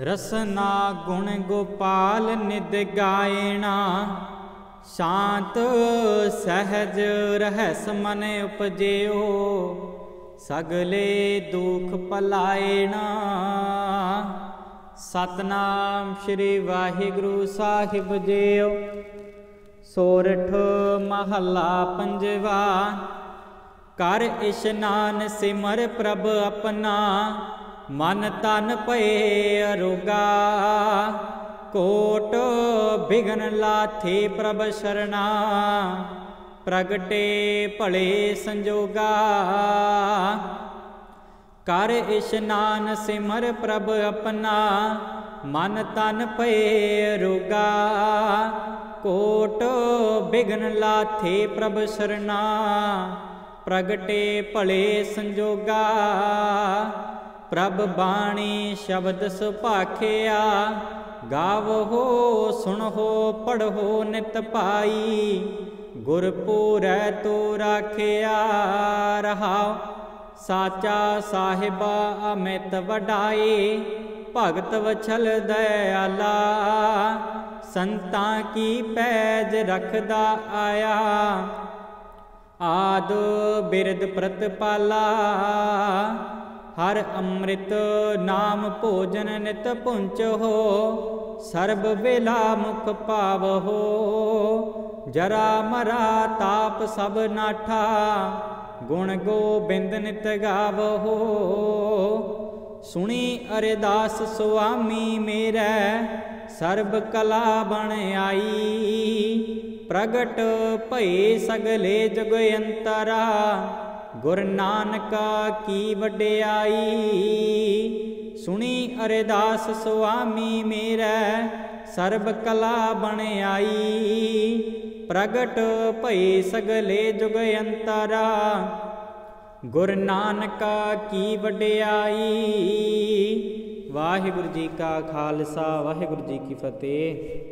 ਰਸਨਾ ਗੁਣ ਗੋਪਾਲ ਨਿਦ ਗਾਇਣਾ। ਸ਼ਾਂਤ ਸਹਿਜ ਰਹਿਸ ਮਨ ਉਪਜਿਓ। ਸਗਲੇ ਦੁਖ ਪਲਾਇਣਾ। ਸਤਨਾਮ ਸ੍ਰੀ ਵਾਹਿਗੁਰੂ ਸਾਹਿਬ ਜੀਓ। ਸੋਰਠ ਮਹੱਲਾ ਪੰਜਵਾ, ਕਰ ਇਸ਼ਨਾਨ ਸਿਮਰ ਪ੍ਰਭ ਆਪਣਾ। ਮਨ ਤਨ ਭਏ ਅਰੋਗਾ, ਕੋਟ ਬਿਗਨ ਲਾਥੇ ਪ੍ਰਭ ਸ਼ਰਣਾ, ਪ੍ਰਗਟੇ ਭਲੇ ਸੰਜੋਗਾ। ਕਰ ਇਸ਼ਨਾਨ ਸਿਮਰ ਪ੍ਰਭ ਆਪਣਾ, ਮਨ ਤਨ ਭਏ ਰੋਗਾ ਕੋਟ ਬਿਗਨ ਲਾਥੇ ਪ੍ਰਭ ਸਰਨਾ ਪ੍ਰਗਟੇ ਭਲੇ ਸੰਜੋਗਾ। ਪ੍ਰਭ ਬਾਣੀ ਸ਼ਬਦ ਸੁਭਾਖਿਆ, ਗਾਵੋ ਸੁਣੋ ਪੜੋ ਨਿਤ ਪਾਈ ਗੁਰ ਪੂਰੈ ਤੋ ਰਾਖਿਆ ਰਹਾਉ, ਸਾਚਾ ਸਾਹਿਬਾ ਅਮਿਤ ਵਡਾਈ, ਭਗਤ ਵਛਲ ਦਇਆਲਾ, ਸੰਤਾਂ ਕੀ ਪੈਜ ਰਖਦਾ ਆਇਆ, ਆਦ ਬਿਰਦ ਪ੍ਰਤਪਾਲਾ ਹਰ ਅੰਮ੍ਰਿਤ ਨਾਮ ਭੋਜਨ ਨਿਤ ਪੁੰਚ ਹੋ, ਸਰਬ ਵੇਲਾ ਮੁਖ ਪਾਵਹੋ। ਜਰਾ ਮਰਾ ਤਾਪ ਸਭ ਨਾਠਾ, ਗੁਣ ਗੋਬਿੰਦ ਨਿਤ ਗਾਵਹੋ। ਸੁਣੀ ਅਰਦਾਸ ਸੁਆਮੀ ਮੇਰਾ, ਸਰਬ ਕਲਾ ਬਣ ਆਈ। ਪ੍ਰਗਟ ਭਏ ਸਗਲੇ ਜਗ ਅੰਤਰਾ। ਗੁਰ ਨਾਨਕਾ ਕੀ ਵਡਿਆਈ? ਸੁਣੀ ਅਰਦਾਸ ਸੁਆਮੀ ਮੇਰਾ, ਸਰਬ ਕਲਾ ਬਣ ਆਈ ਪ੍ਰਗਟ ਭਏ ਸਗਲੇ ਜੁਗ ਅੰਤਰਾ। ਗੁਰ ਨਾਨਕਾ ਕੀ ਵਡਿਆਈ? ਵਾਹਿਗੁਰੂ ਜੀ ਕਾ ਖਾਲਸਾ, ਵਾਹਿਗੁਰੂ ਜੀ ਕੀ ਫਤਿਹ।